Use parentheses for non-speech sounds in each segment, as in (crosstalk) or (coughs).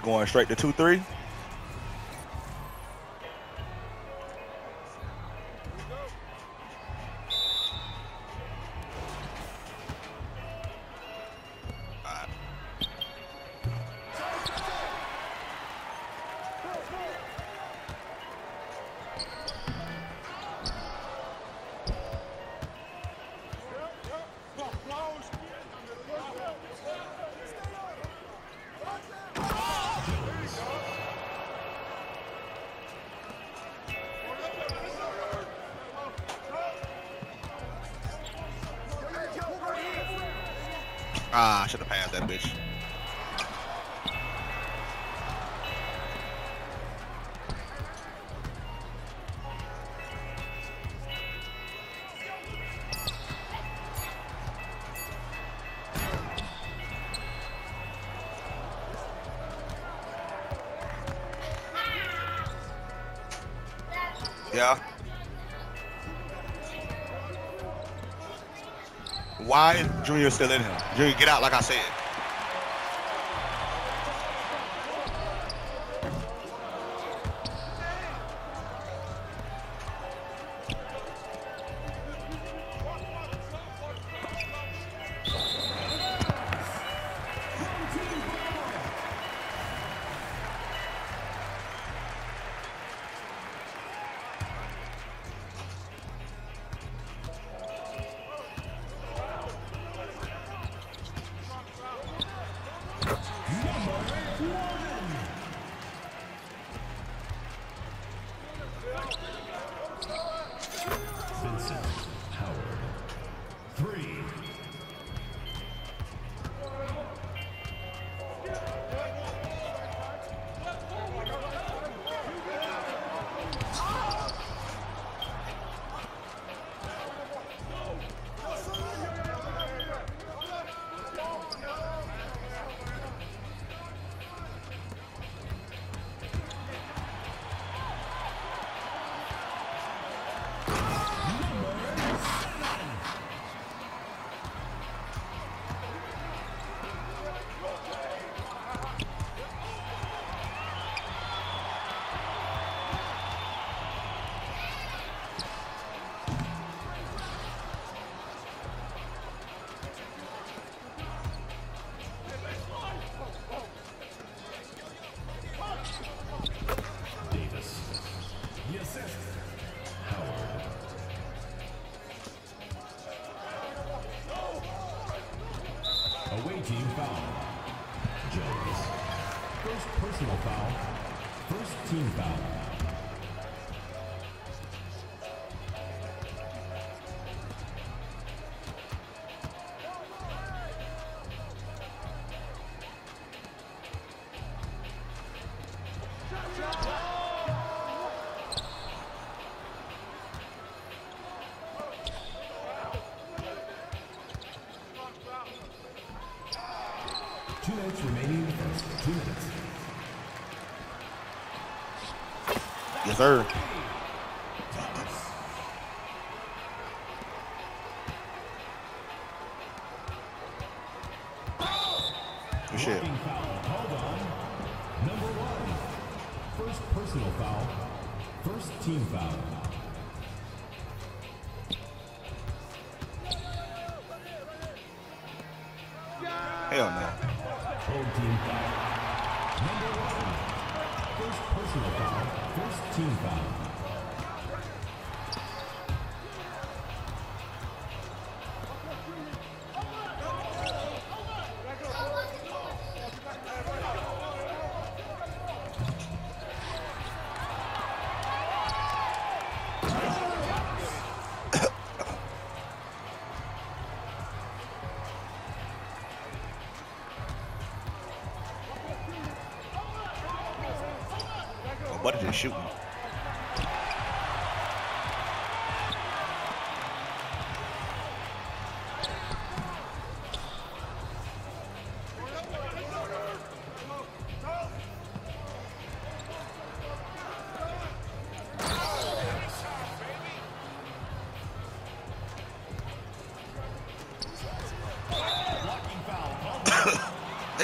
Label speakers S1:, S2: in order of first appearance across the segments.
S1: going straight to 2 that bitch. Yeah. Why is Junior still in him? Junior, get out like I said.
S2: Team foul.
S1: Yes, sir. Good shit.
S2: Blocking on. Number one. First personal foul. First team foul.
S1: Hell no.
S2: First personal foul. First team foul.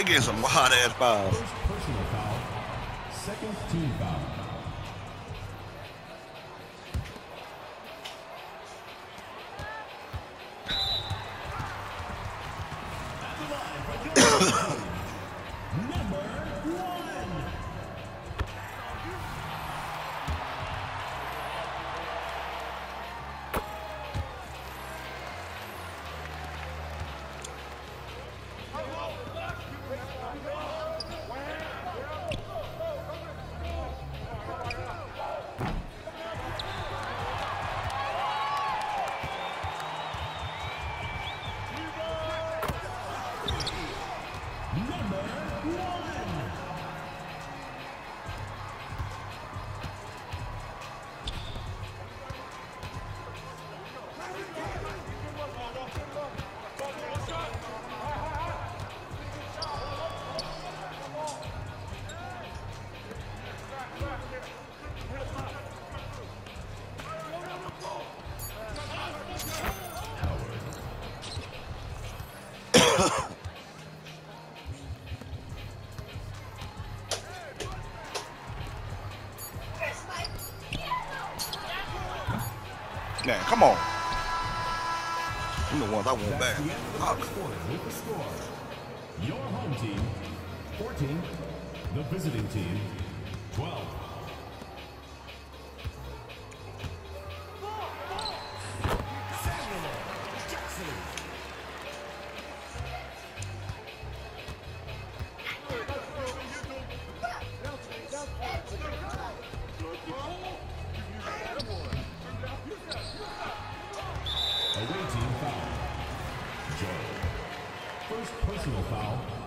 S1: They get some hot ass fouls.
S2: First personal foul, second team foul.
S1: Man, come on. I'm the ones I want back.
S2: That's the end of the
S1: Fuck.
S2: first quarter with the score. Your home team, 14. The visiting team, 12. First personal foul.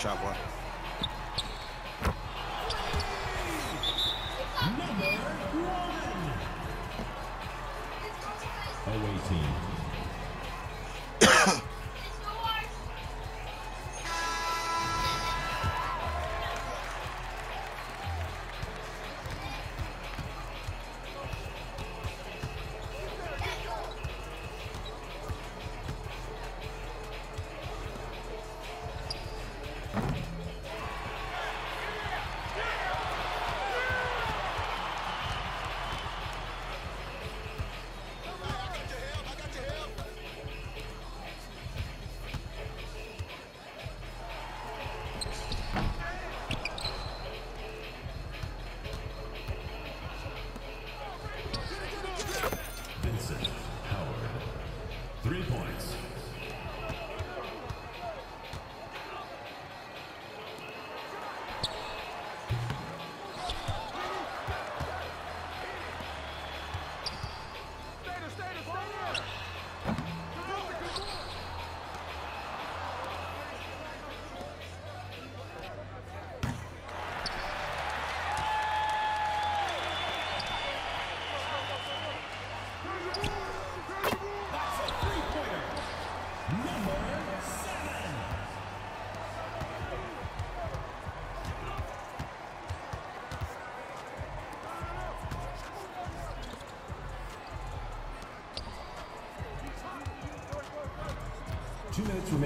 S1: Shot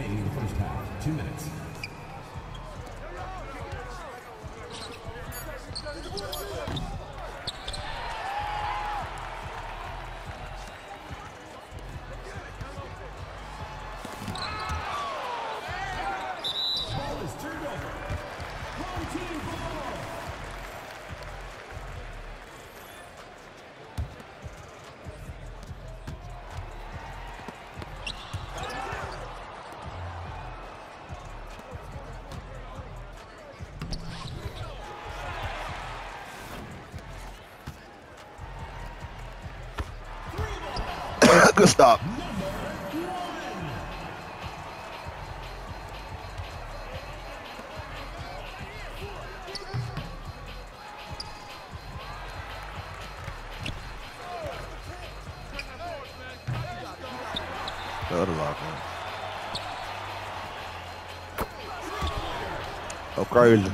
S2: remaining in the first half. Two minutes. good stop? Oh, crazy.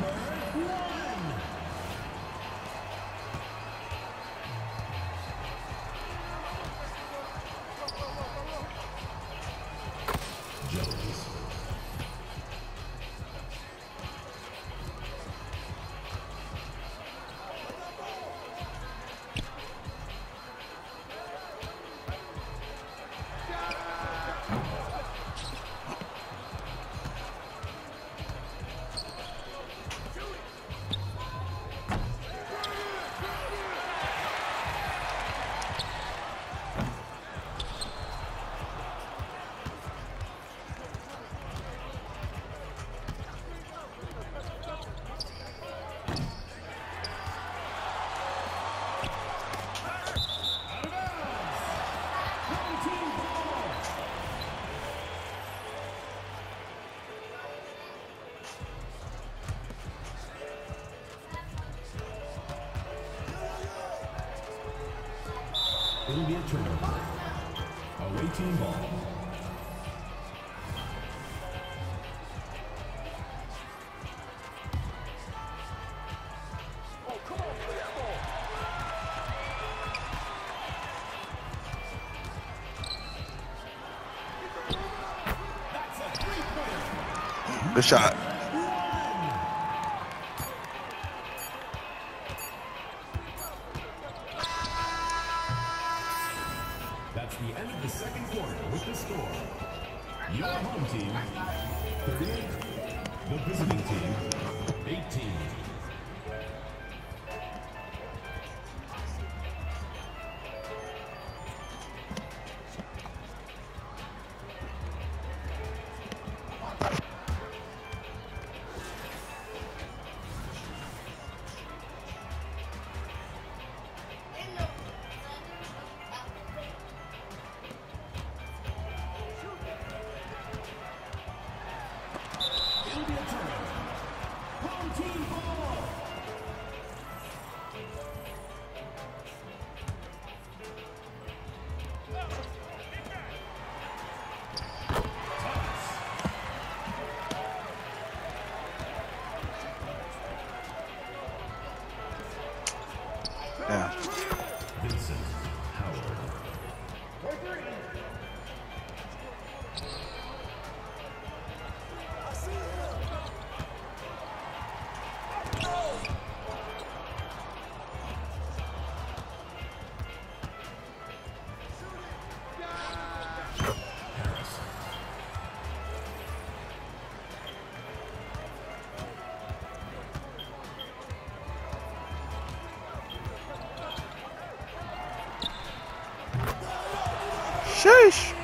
S2: Good shot.
S1: Xis!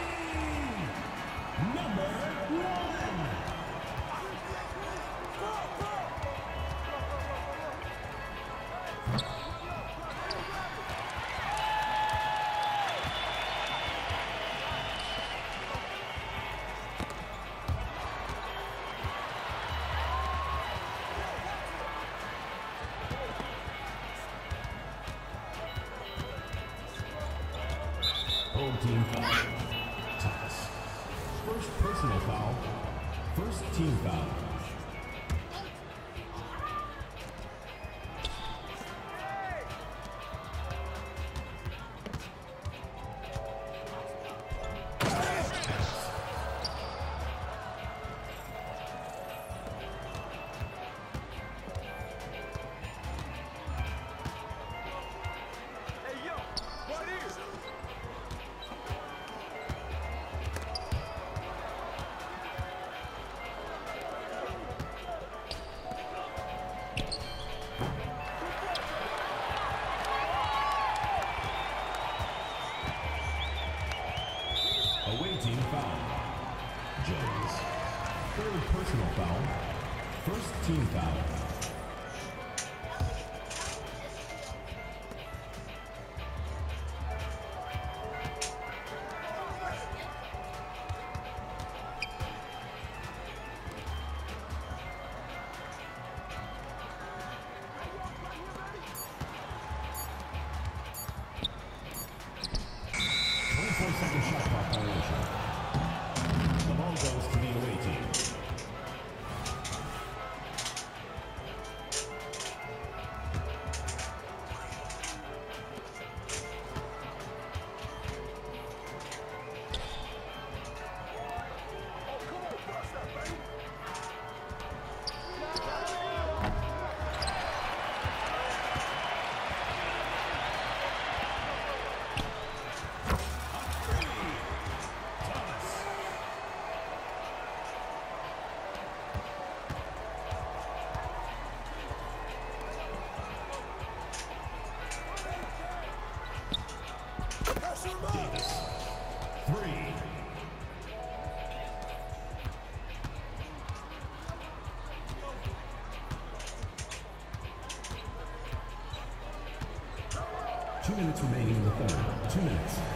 S1: minutes remaining in the third. Two minutes.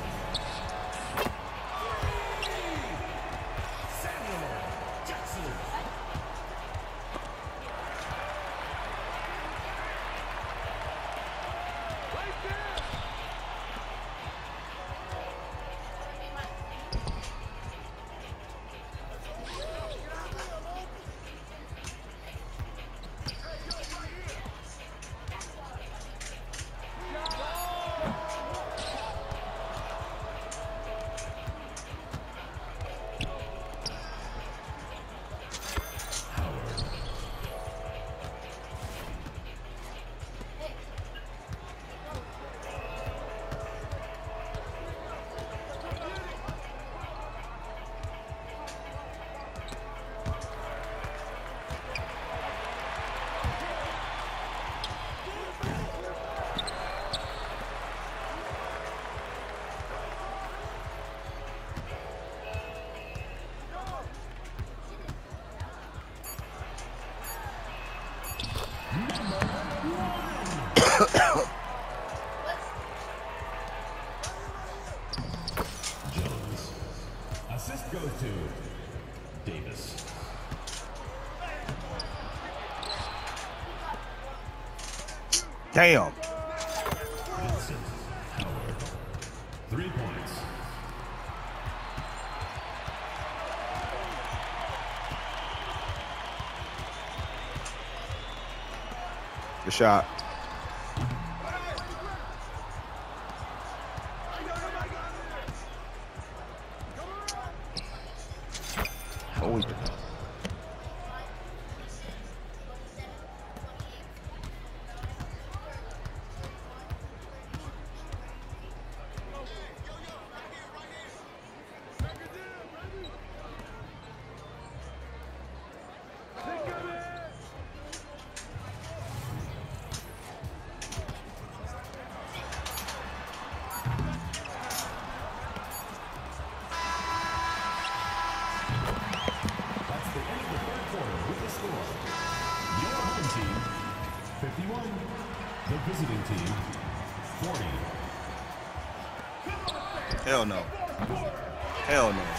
S2: Damn. Good shot. Hell no. Hell no.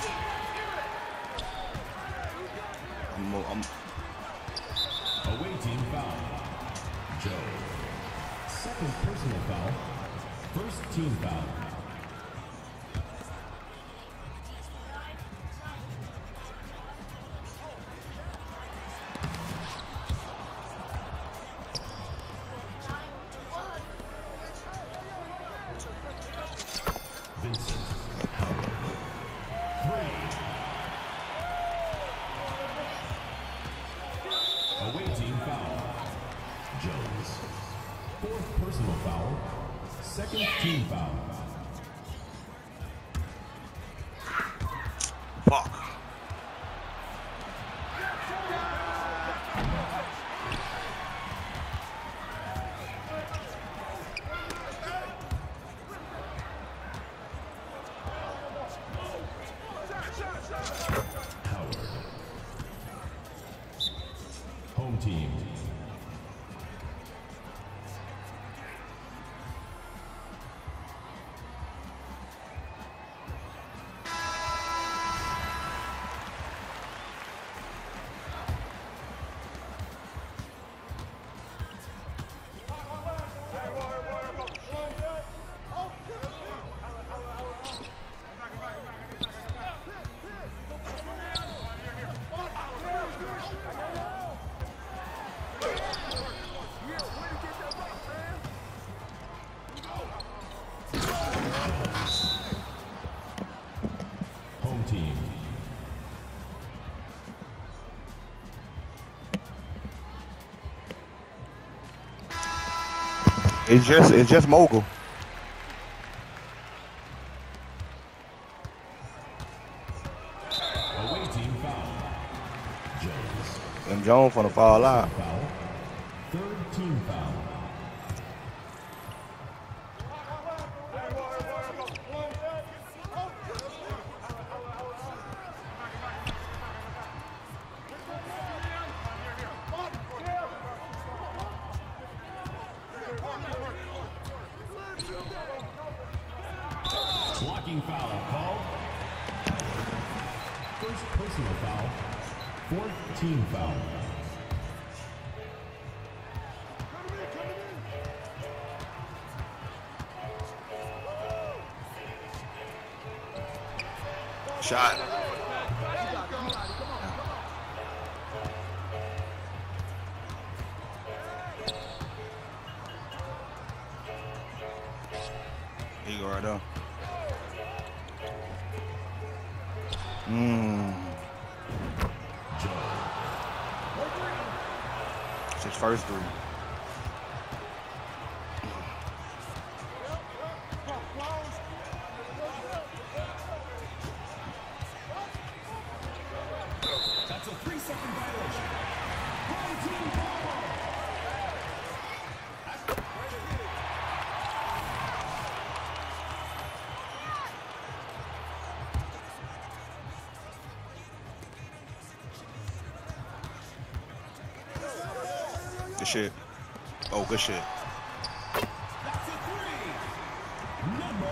S1: Team power.
S2: It's just it's just mogul.
S1: And Jones
S2: gonna fall out. Blocking foul called. First personal foul. Fourth team foul.
S1: Shot. It's his shit. Oh, good shit.
S2: That's a three. Number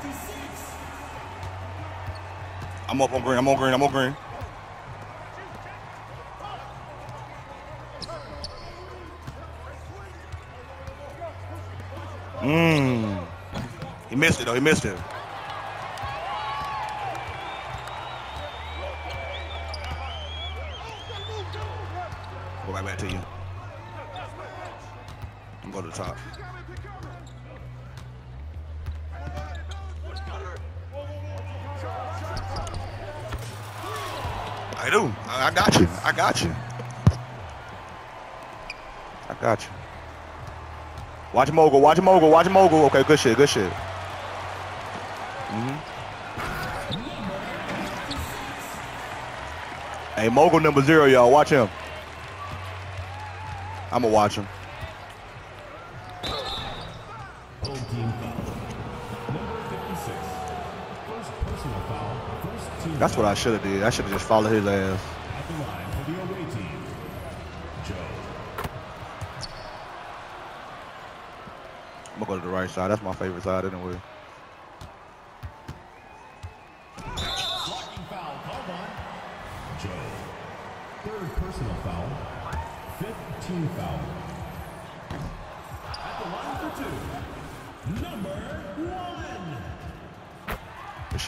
S2: 56.
S1: I'm up on green. I'm on green. I'm on green. Mmm. He missed it though. He missed it. I do. I, got you. I got you. I got you. Watch mogul. Watch mogul. Watch mogul. Okay, good shit. Good shit. hmm Hey, mogul number zero, y'all. Watch him. I'ma watch him.
S2: Home team foul. Number 56. First personal foul. First team
S1: That's what I should have did. I should have just followed his ass.
S2: At the line for the away team. Joe.
S1: I'm gonna go to the right side. That's my favorite side anyway.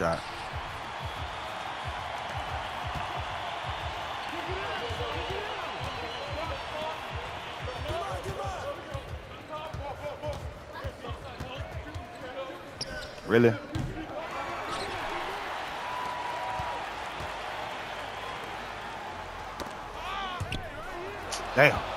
S2: Blocking
S1: Really? Damn.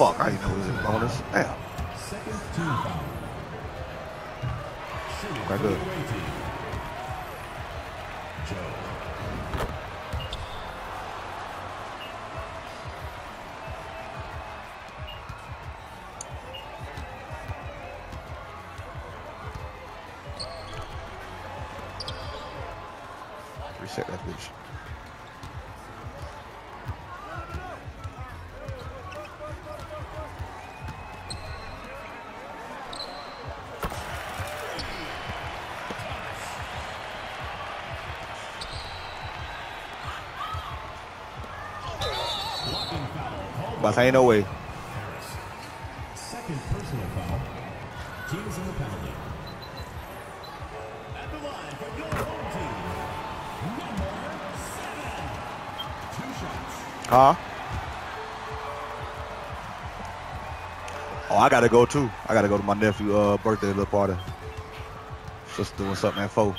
S1: Fuck. I didn't know it was a bonus. Damn.
S2: The
S1: good. Reset that bitch. But ain't no way.
S2: Harris. Second personal foul. Team is in the penalty. At the line for your home team. Number seven. Two shots.
S1: Huh? Oh, I gotta go too. I gotta go to my nephew' uh, birthday little party. Just doing something at four.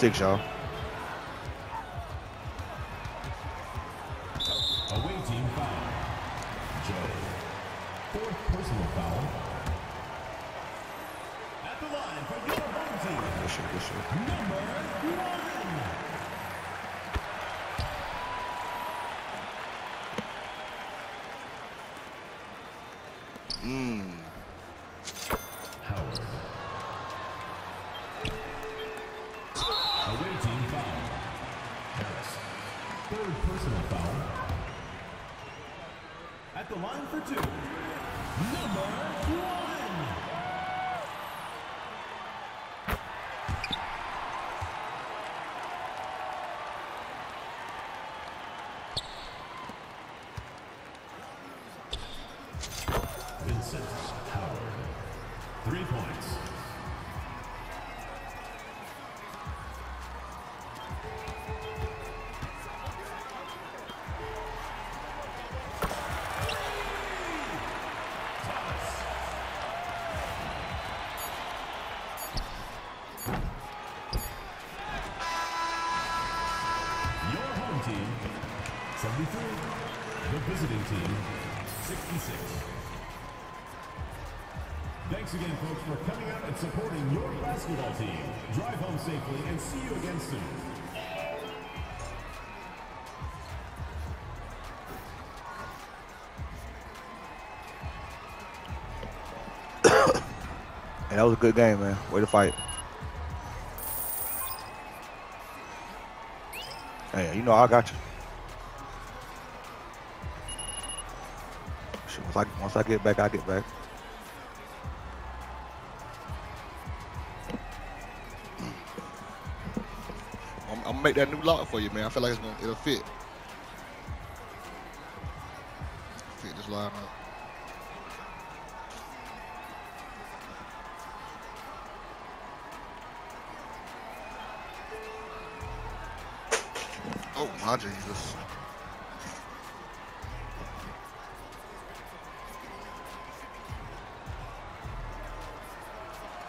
S1: Six, y'all.
S2: The line for two. Number one. Basketball team. Drive home safely and see you again soon.
S1: Hey, (coughs) that was a good game, man. Way to fight. Hey, you know I got you. Once I get back, I get back.
S3: Gonna make that new lock for you, man. I feel like it's gonna it'll fit. Fit this line up. Oh my Jesus.